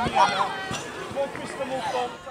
Focus them all,